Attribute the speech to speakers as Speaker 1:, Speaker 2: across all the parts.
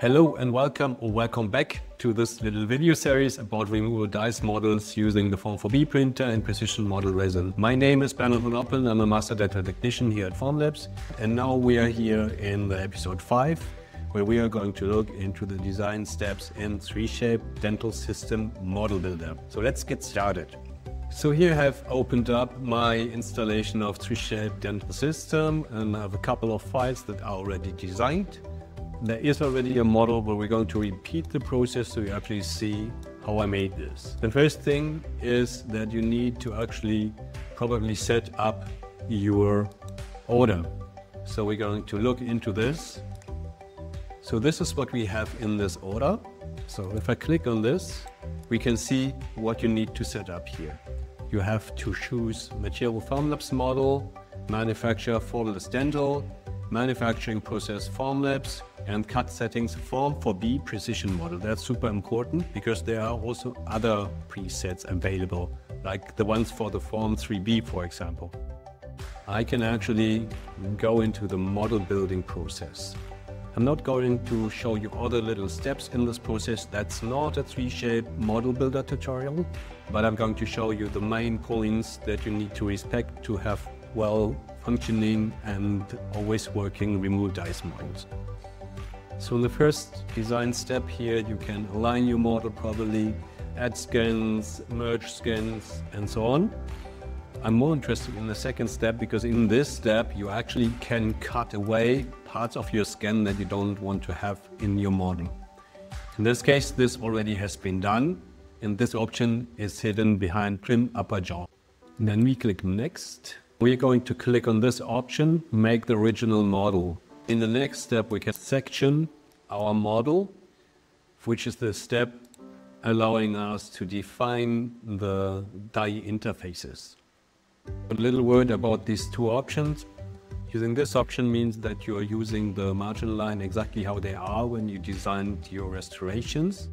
Speaker 1: Hello and welcome or welcome back to this little video series about removable dice models using the Form4B printer and precision model resin. My name is Bernard von Oppeln, I'm a master dental technician here at Formlabs and now we are here in the episode 5 where we are going to look into the design steps in 3Shape Dental System Model Builder. So let's get started. So here I have opened up my installation of 3Shape Dental System and I have a couple of files that are already designed. There is already a model, but we're going to repeat the process so you actually see how I made this. The first thing is that you need to actually probably set up your order. So we're going to look into this. So this is what we have in this order. So if I click on this, we can see what you need to set up here. You have to choose material Formlabs model, manufacturer Formlabs Dental, manufacturing process Formlabs, and cut settings Form4B precision model. That's super important because there are also other presets available, like the ones for the Form 3B, for example. I can actually go into the model building process. I'm not going to show you all the little steps in this process. That's not a 3Shape model builder tutorial, but I'm going to show you the main points that you need to respect to have well functioning and always working removable dice models. So the first design step here, you can align your model properly, add scans, merge scans, and so on. I'm more interested in the second step because in this step, you actually can cut away parts of your scan that you don't want to have in your model. In this case, this already has been done, and this option is hidden behind trim upper jaw. And then we click next. We're going to click on this option, make the original model. In the next step, we can section our model, which is the step allowing us to define the die interfaces. A little word about these two options. Using this option means that you are using the margin line exactly how they are when you designed your restorations.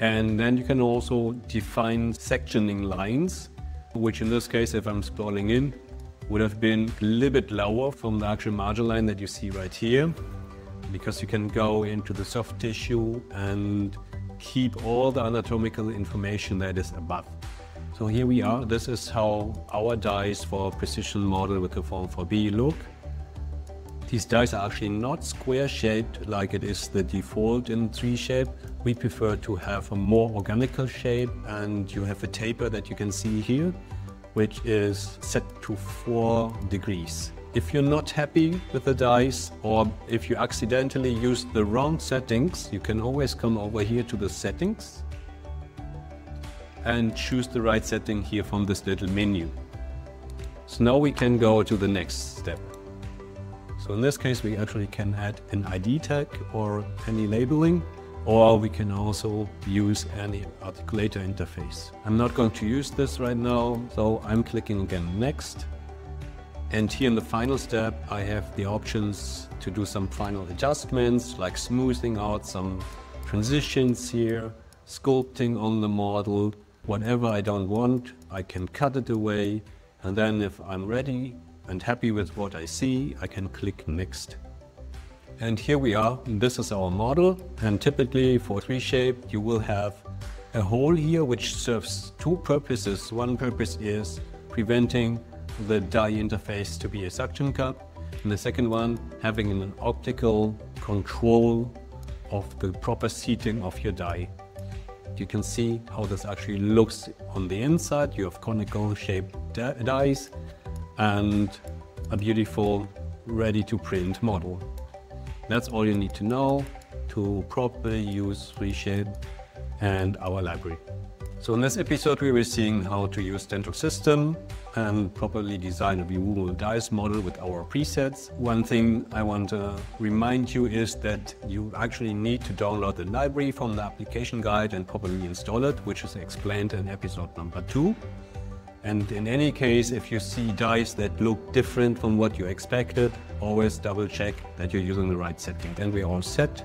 Speaker 1: And then you can also define sectioning lines, which in this case, if I'm scrolling in, would have been a little bit lower from the actual margin line that you see right here, because you can go into the soft tissue and keep all the anatomical information that is above. So here we are. This is how our dies for precision model with the Form4B look. These dies are actually not square shaped like it is the default in 3Shape. We prefer to have a more organical shape and you have a taper that you can see here, which is set to four degrees. If you're not happy with the dice or if you accidentally use the wrong settings, you can always come over here to the settings and choose the right setting here from this little menu. So now we can go to the next step. So in this case, we actually can add an ID tag or any labeling, or we can also use any articulator interface. I'm not going to use this right now, so I'm clicking again next. And here in the final step, I have the options to do some final adjustments, like smoothing out some transitions here, sculpting on the model. Whatever I don't want, I can cut it away. And then if I'm ready, and happy with what I see, I can click next. And here we are, this is our model. And typically for 3Shape, you will have a hole here which serves two purposes. One purpose is preventing the die interface to be a suction cup. And the second one, having an optical control of the proper seating of your die. You can see how this actually looks on the inside. You have conical shaped dies and a beautiful ready to print model. That's all you need to know to properly use 3Shape and our library. So in this episode we were seeing how to use Dental System and properly design a removable dice model with our presets. One thing I want to remind you is that you actually need to download the library from the application guide and properly install it, which is explained in episode number two. And in any case, if you see dice that look different from what you expected, always double check that you're using the right setting. Then we're all set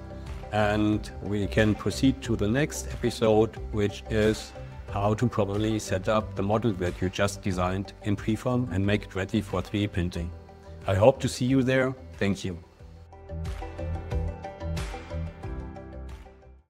Speaker 1: and we can proceed to the next episode, which is how to properly set up the model that you just designed in Preform and make it ready for 3D printing. I hope to see you there. Thank you.